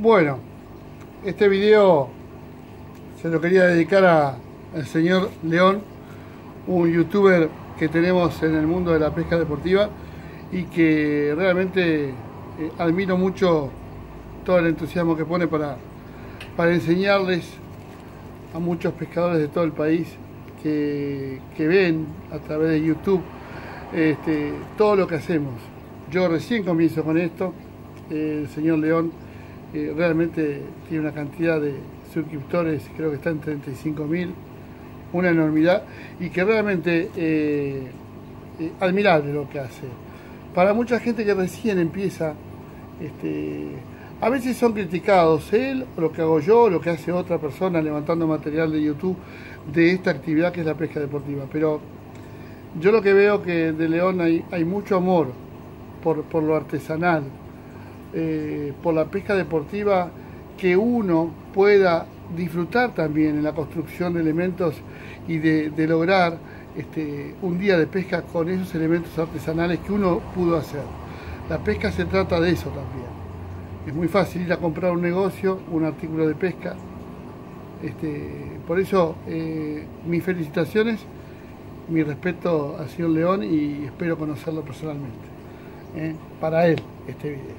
Bueno, este video se lo quería dedicar al señor León, un youtuber que tenemos en el mundo de la pesca deportiva y que realmente eh, admiro mucho todo el entusiasmo que pone para, para enseñarles a muchos pescadores de todo el país que, ven a través de YouTube este, todo lo que hacemos. Yo recién comienzo con esto, el señor León realmente tiene una cantidad de suscriptores, creo que está en 35 mil, una enormidad, y que realmente eh, eh, admirable lo que hace. Para mucha gente que recién empieza, este, a veces son criticados él, lo que hago yo, lo que hace otra persona levantando material de YouTube de esta actividad que es la pesca deportiva. Pero yo lo que veo que de León hay, hay mucho amor por, por lo artesanal, eh, por la pesca deportiva que uno pueda disfrutar también en la construcción de elementos y de, lograr este, un día de pesca con esos elementos artesanales que uno pudo hacer. La pesca se trata de eso también. Es muy fácil ir a comprar un negocio, un artículo de pesca. Este, por eso, eh, mis felicitaciones, mi respeto a señor León y espero conocerlo personalmente. ¿eh? para él, este video.